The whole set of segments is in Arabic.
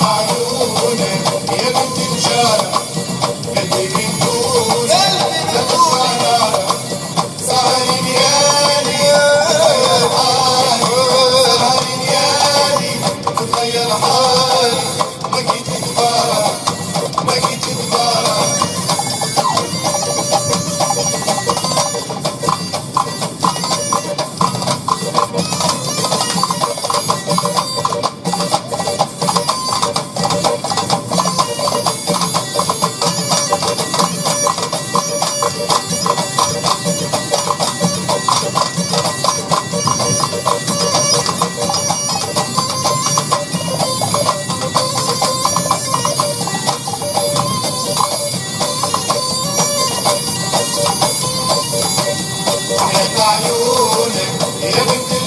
I.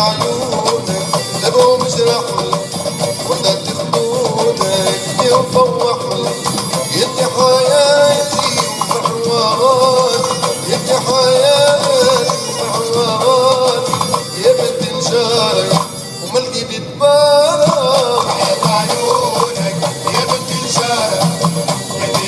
عيونك ذبوا مجرحني وردت خدودك يا وفوحني وملقي بتبارك عيونك يا بنت الشارع.